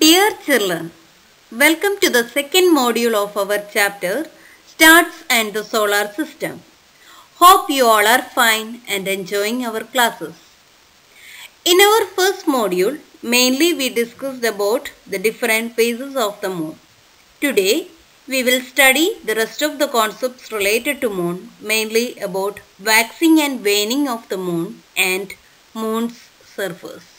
Dear children, welcome to the second module of our chapter Stars and the Solar System. Hope you all are fine and enjoying our classes. In our first module, mainly we discussed about the different phases of the moon. Today, we will study the rest of the concepts related to moon, mainly about waxing and waning of the moon and moon's surface.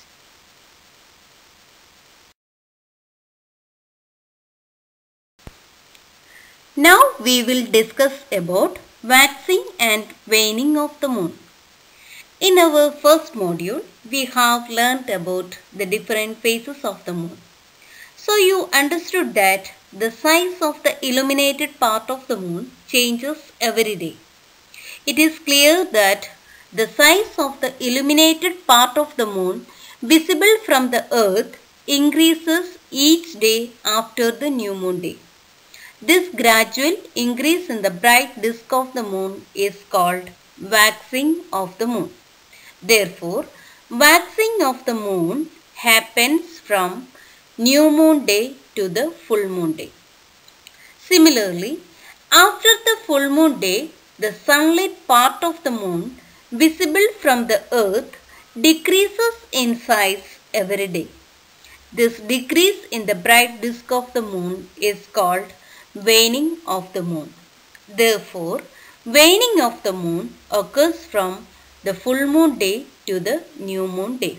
Now we will discuss about waxing and waning of the moon. In our first module, we have learnt about the different phases of the moon. So you understood that the size of the illuminated part of the moon changes every day. It is clear that the size of the illuminated part of the moon visible from the earth increases each day after the new moon day. This gradual increase in the bright disk of the moon is called waxing of the moon. Therefore, waxing of the moon happens from new moon day to the full moon day. Similarly, after the full moon day, the sunlit part of the moon visible from the earth decreases in size every day. This decrease in the bright disk of the moon is called waning of the moon. Therefore, waning of the moon occurs from the full moon day to the new moon day.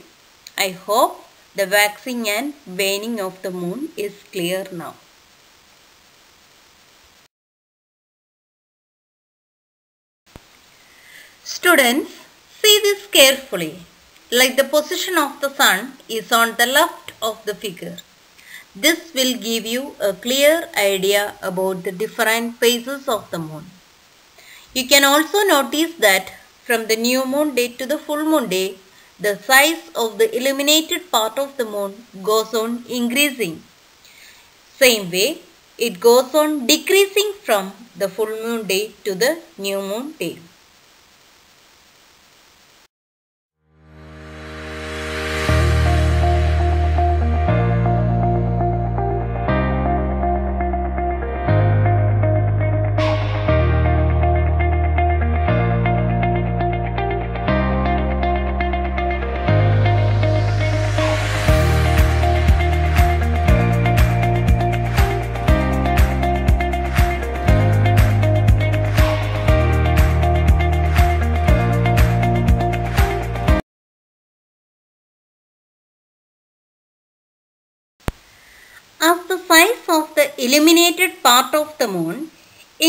I hope the waxing and waning of the moon is clear now. Students, see this carefully. Like the position of the sun is on the left of the figure. This will give you a clear idea about the different phases of the moon. You can also notice that from the new moon day to the full moon day, the size of the illuminated part of the moon goes on increasing. Same way, it goes on decreasing from the full moon day to the new moon day. Illuminated part of the moon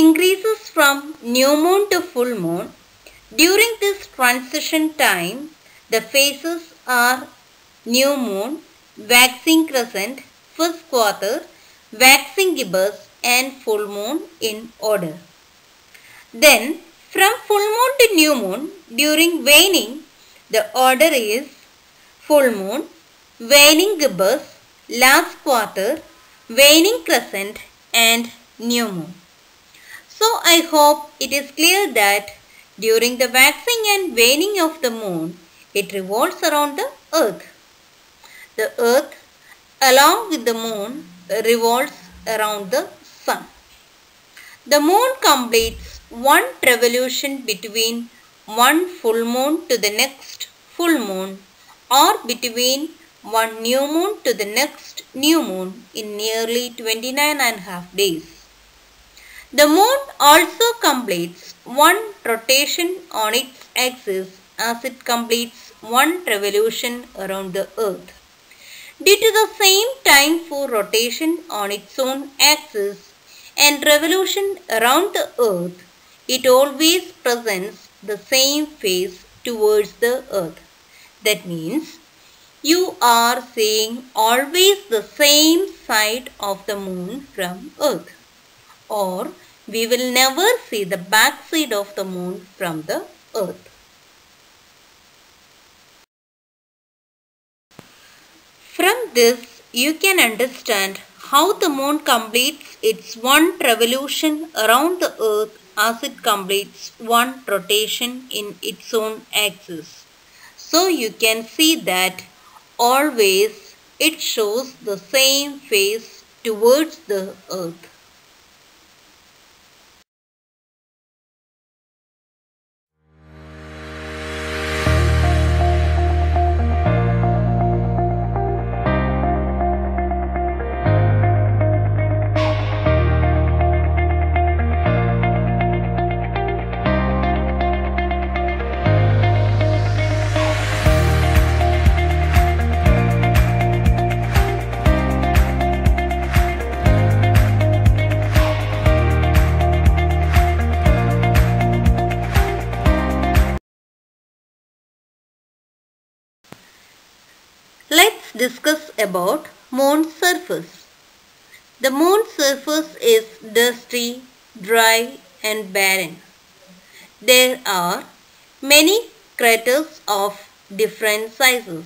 increases from new moon to full moon, during this transition time, the phases are new moon, waxing crescent, first quarter, waxing gibbous and full moon in order. Then from full moon to new moon, during waning, the order is full moon, waning gibbous, last quarter, waning crescent and new moon. So I hope it is clear that during the waxing and waning of the moon, it revolves around the earth. The earth along with the moon revolves around the sun. The moon completes one revolution between one full moon to the next full moon or between one new moon to the next new moon in nearly 29 and a half days. The moon also completes one rotation on its axis as it completes one revolution around the earth. Due to the same time for rotation on its own axis and revolution around the earth, it always presents the same face towards the earth. That means you are seeing always the same side of the moon from earth or we will never see the back side of the moon from the earth. From this you can understand how the moon completes its one revolution around the earth as it completes one rotation in its own axis. So you can see that always it shows the same face towards the earth. Let's discuss about moon surface. The moon surface is dusty, dry and barren. There are many craters of different sizes.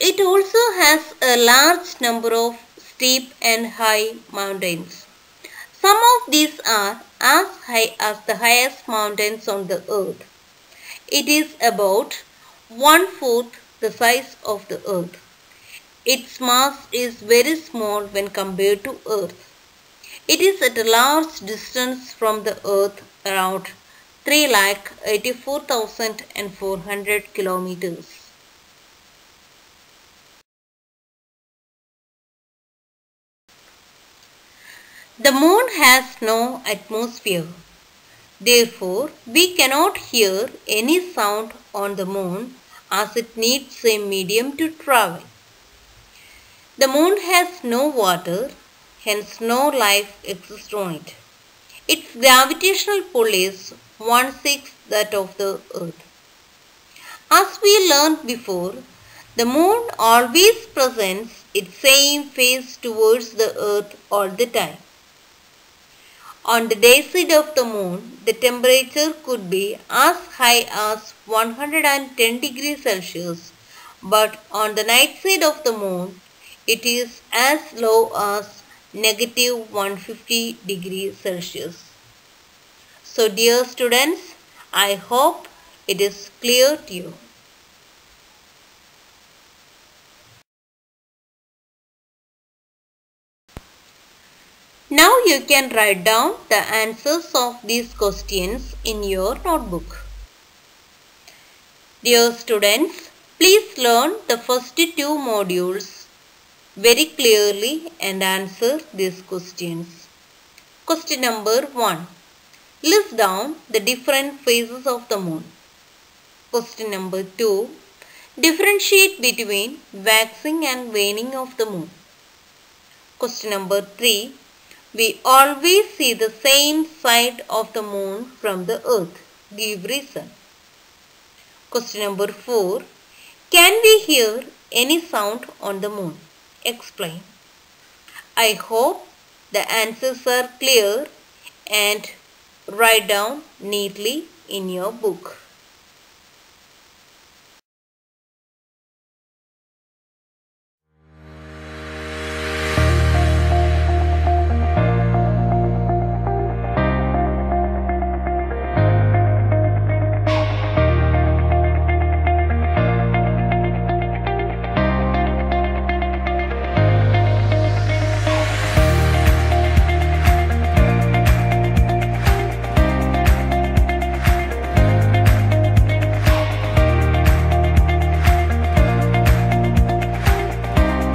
It also has a large number of steep and high mountains. Some of these are as high as the highest mountains on the earth. It is about one fourth the size of the earth. Its mass is very small when compared to earth. It is at a large distance from the earth around 3,84,400 kilometers. The moon has no atmosphere. Therefore, we cannot hear any sound on the moon as it needs a medium to travel. The moon has no water, hence no life exists on it. Its gravitational pull is one-sixth that of the earth. As we learned before, the moon always presents its same face towards the earth all the time. On the day side of the moon, the temperature could be as high as 110 degrees Celsius, but on the night side of the moon, it is as low as negative 150 degrees Celsius. So dear students, I hope it is clear to you. Now you can write down the answers of these questions in your notebook. Dear students, please learn the first two modules very clearly and answer these questions. Question number 1. List down the different phases of the moon. Question number 2. Differentiate between waxing and waning of the moon. Question number 3 we always see the same side of the moon from the earth. Give reason. Question number 4. Can we hear any sound on the moon? Explain. I hope the answers are clear and write down neatly in your book.